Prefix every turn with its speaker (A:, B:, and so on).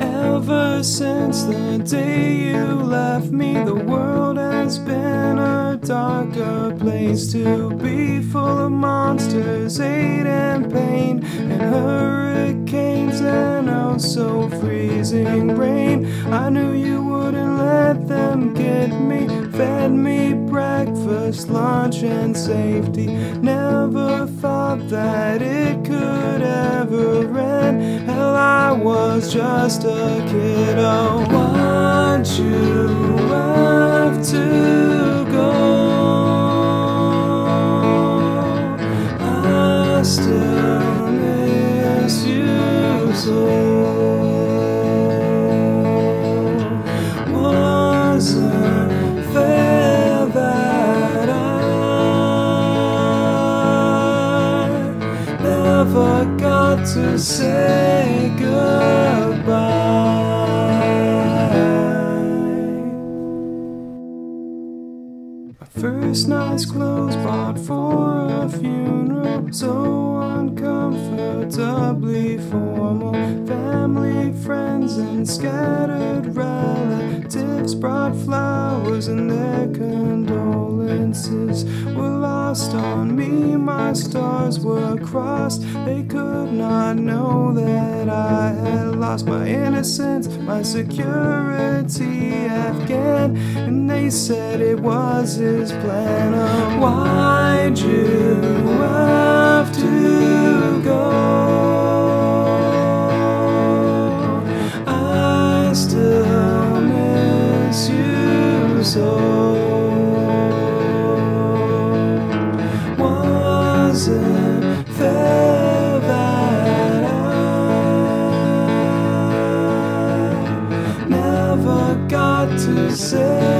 A: Ever since the day you left me, the world darker to be, full of monsters, hate and pain, and hurricanes, and oh so freezing rain. I knew you wouldn't let them get me, fed me breakfast, lunch, and safety. Never thought that it could ever end. Hell, I was just a kid. Oh, why'd you still miss you so. Wasn't fair that I never got to say goodbye. First night's clothes bought for uncomfortably formal. Family, friends, and scattered relatives brought flowers and their condolences were lost on me. My stars were crossed. They could not know that I had lost my innocence, my security, Afghan, and they said it was his plan. Why'd you was it fair that I never got to say